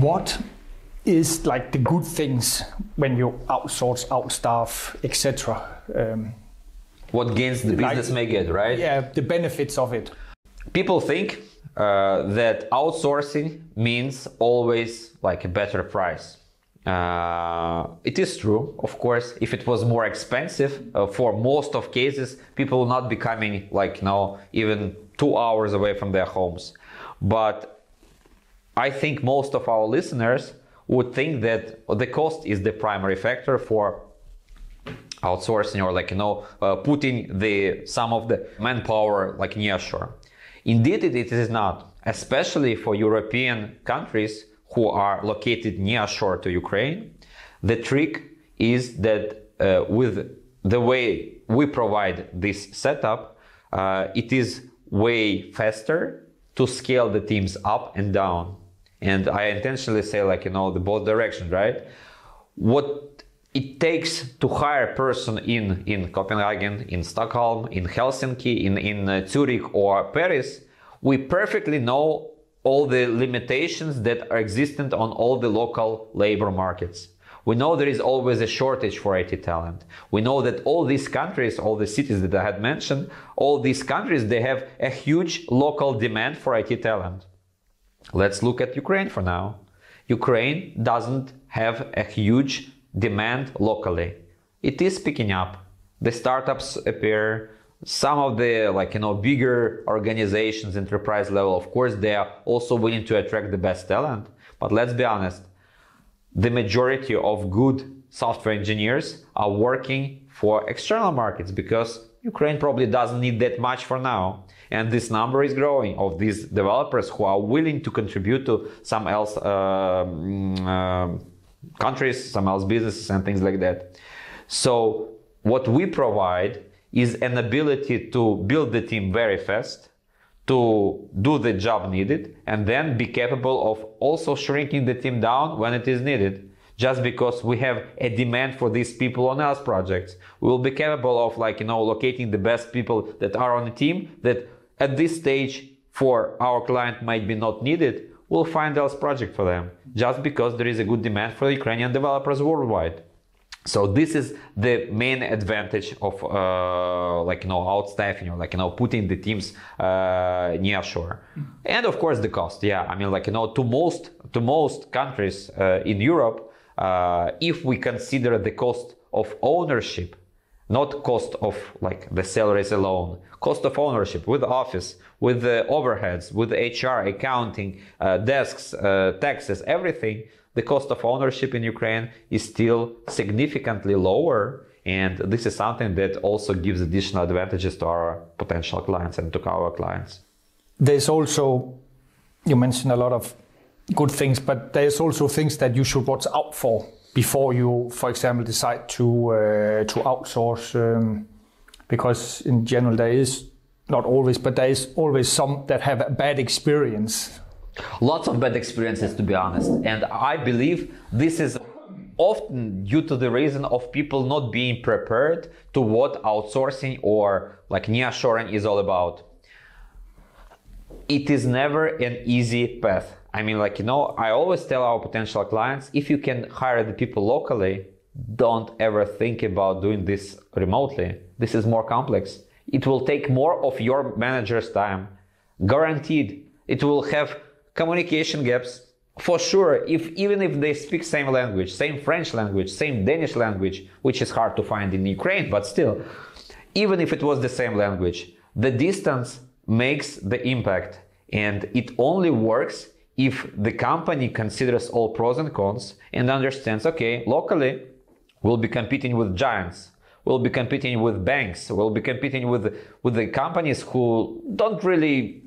What is like the good things when you outsource, outstaff, etc. Um, what gains the business like, may get, right? Yeah, the benefits of it. People think uh, that outsourcing means always like a better price. Uh, it is true, of course. If it was more expensive, uh, for most of cases, people will not be coming like now even two hours away from their homes. But I think most of our listeners would think that the cost is the primary factor for outsourcing or like you know uh, putting the some of the manpower like near shore. Indeed, it is not, especially for European countries who are located near shore to Ukraine. The trick is that uh, with the way we provide this setup, uh, it is way faster to scale the teams up and down. And I intentionally say like, you know, the both directions, right? What it takes to hire a person in, in Copenhagen, in Stockholm, in Helsinki, in, in uh, Zurich or Paris, we perfectly know all the limitations that are existent on all the local labor markets. We know there is always a shortage for IT talent. We know that all these countries, all the cities that I had mentioned, all these countries, they have a huge local demand for IT talent. Let's look at Ukraine for now. Ukraine doesn't have a huge demand locally. It is picking up. The startups appear, some of the like you know bigger organizations enterprise level of course they are also willing to attract the best talent but let's be honest the majority of good software engineers are working for external markets because ukraine probably doesn't need that much for now and this number is growing of these developers who are willing to contribute to some else uh, uh, countries some else businesses and things like that so what we provide is an ability to build the team very fast, to do the job needed, and then be capable of also shrinking the team down when it is needed. Just because we have a demand for these people on else projects, we will be capable of like you know locating the best people that are on the team that at this stage for our client might be not needed. We'll find else project for them just because there is a good demand for Ukrainian developers worldwide. So this is the main advantage of uh, like you know outstaffing or like you know putting the teams uh, near shore, and of course the cost. Yeah, I mean like you know to most to most countries uh, in Europe, uh, if we consider the cost of ownership, not cost of like the salaries alone, cost of ownership with office, with the overheads, with HR, accounting, uh, desks, uh, taxes, everything the cost of ownership in Ukraine is still significantly lower. And this is something that also gives additional advantages to our potential clients and to our clients. There's also, you mentioned a lot of good things, but there's also things that you should watch out for before you, for example, decide to uh, to outsource. Um, because in general, there is not always, but there is always some that have a bad experience Lots of bad experiences, to be honest. And I believe this is often due to the reason of people not being prepared to what outsourcing or like nearshoring is all about. It is never an easy path. I mean, like, you know, I always tell our potential clients if you can hire the people locally, don't ever think about doing this remotely. This is more complex. It will take more of your manager's time. Guaranteed. It will have communication gaps for sure if even if they speak same language same french language same danish language which is hard to find in ukraine but still even if it was the same language the distance makes the impact and it only works if the company considers all pros and cons and understands okay locally we'll be competing with giants we'll be competing with banks we'll be competing with with the companies who don't really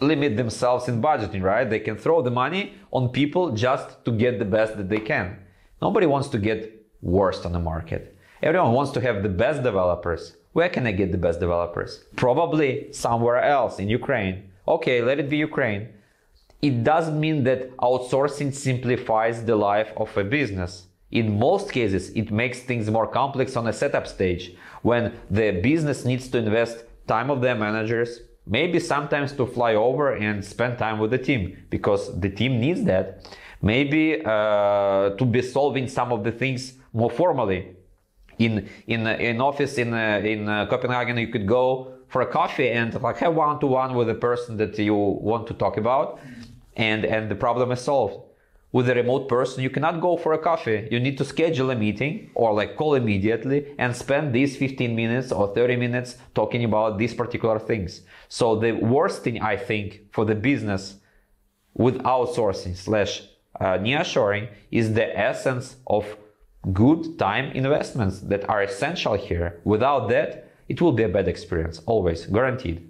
limit themselves in budgeting, right? They can throw the money on people just to get the best that they can. Nobody wants to get worst on the market. Everyone wants to have the best developers. Where can I get the best developers? Probably somewhere else in Ukraine. Okay, let it be Ukraine. It doesn't mean that outsourcing simplifies the life of a business. In most cases, it makes things more complex on a setup stage when the business needs to invest time of their managers, maybe sometimes to fly over and spend time with the team because the team needs that maybe uh, to be solving some of the things more formally. In in in office in uh, in uh, Copenhagen, you could go for a coffee and like have one to one with the person that you want to talk about, and and the problem is solved. With a remote person, you cannot go for a coffee. You need to schedule a meeting or like call immediately and spend these 15 minutes or 30 minutes talking about these particular things. So the worst thing I think for the business with outsourcing slash uh, nearshoring is the essence of good time investments that are essential here. Without that, it will be a bad experience, always, guaranteed.